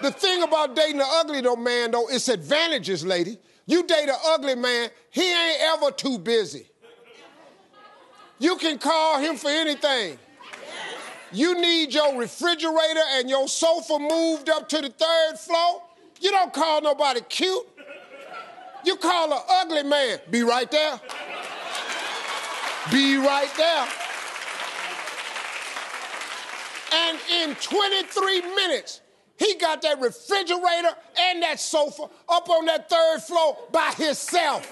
The thing about dating an ugly though man though, it's advantages, lady. You date an ugly man, he ain't ever too busy. You can call him for anything. You need your refrigerator and your sofa moved up to the third floor. You don't call nobody cute. You call an ugly man. Be right there. Be right there. And in 23 minutes, he got that refrigerator and that sofa up on that third floor by himself.